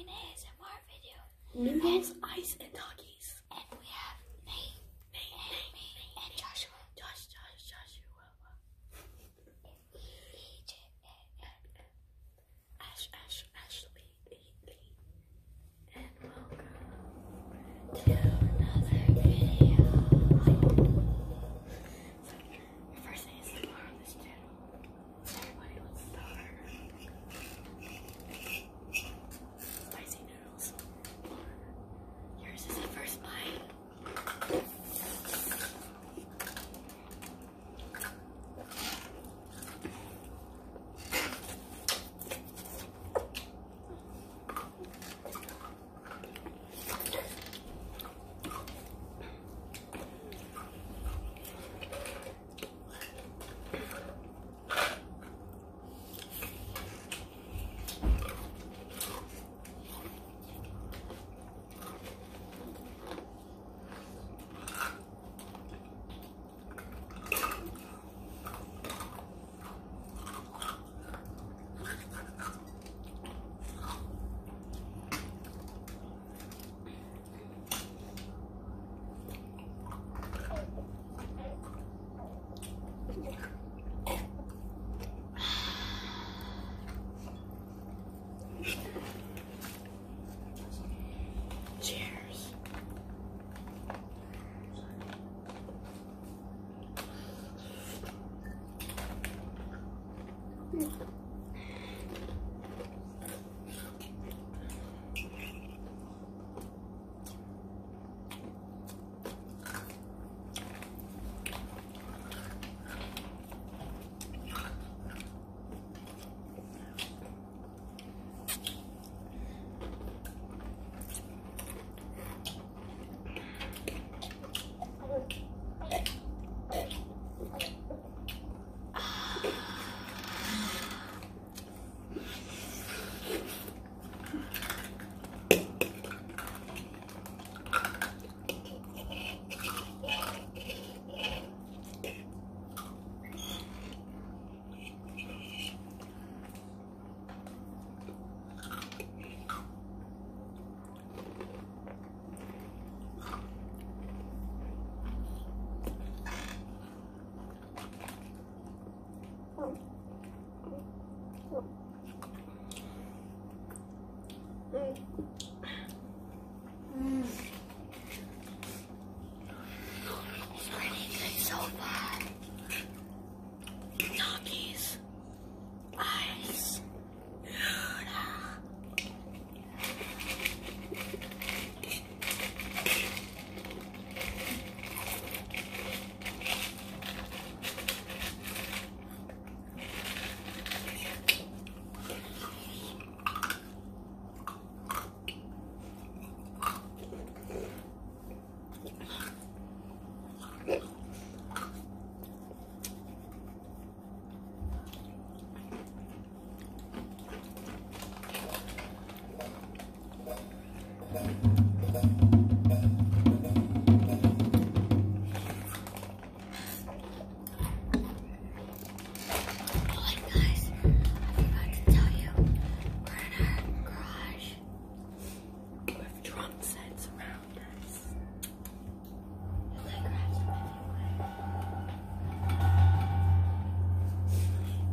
an ASMR video. Mm -hmm. It has ice and hockey. Mm.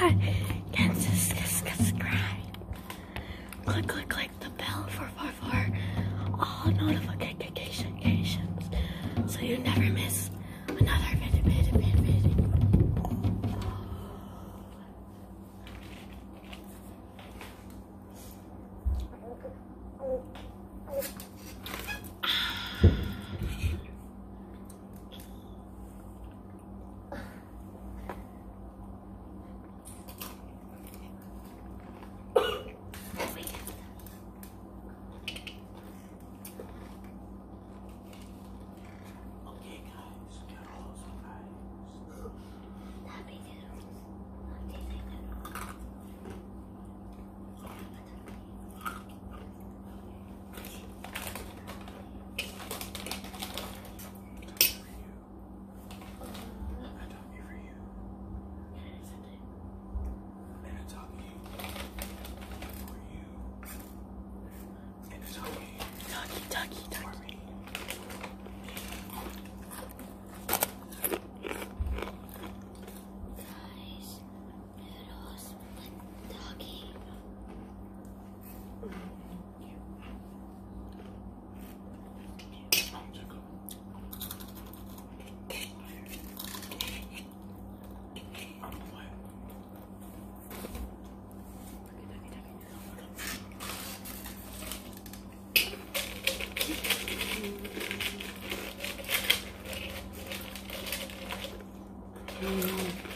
God, can subscribe. Click, click, Mm.